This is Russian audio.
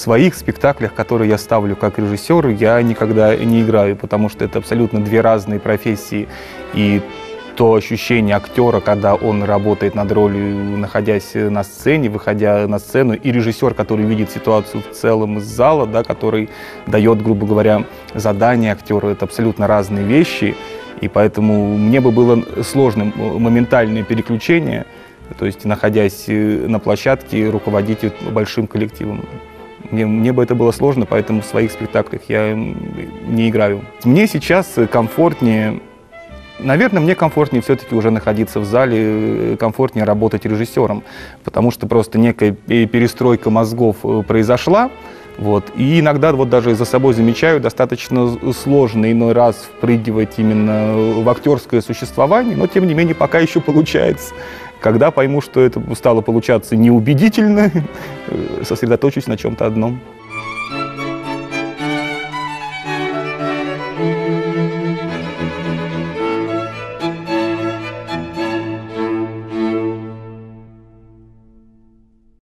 своих спектаклях, которые я ставлю как режиссер, я никогда не играю, потому что это абсолютно две разные профессии. И то ощущение актера, когда он работает над ролью, находясь на сцене, выходя на сцену, и режиссер, который видит ситуацию в целом из зала, да, который дает, грубо говоря, задание актеру, это абсолютно разные вещи, и поэтому мне бы было сложным моментальное переключение, то есть находясь на площадке, руководить большим коллективом. Мне, мне бы это было сложно, поэтому в своих спектаклях я не играю. Мне сейчас комфортнее Наверное, мне комфортнее все-таки уже находиться в зале, комфортнее работать режиссером, потому что просто некая перестройка мозгов э, произошла. Вот. И иногда вот даже за собой замечаю, достаточно сложно иной раз впрыгивать именно в актерское существование, но тем не менее пока еще получается. Когда пойму, что это стало получаться неубедительно, сосредоточусь на чем-то одном.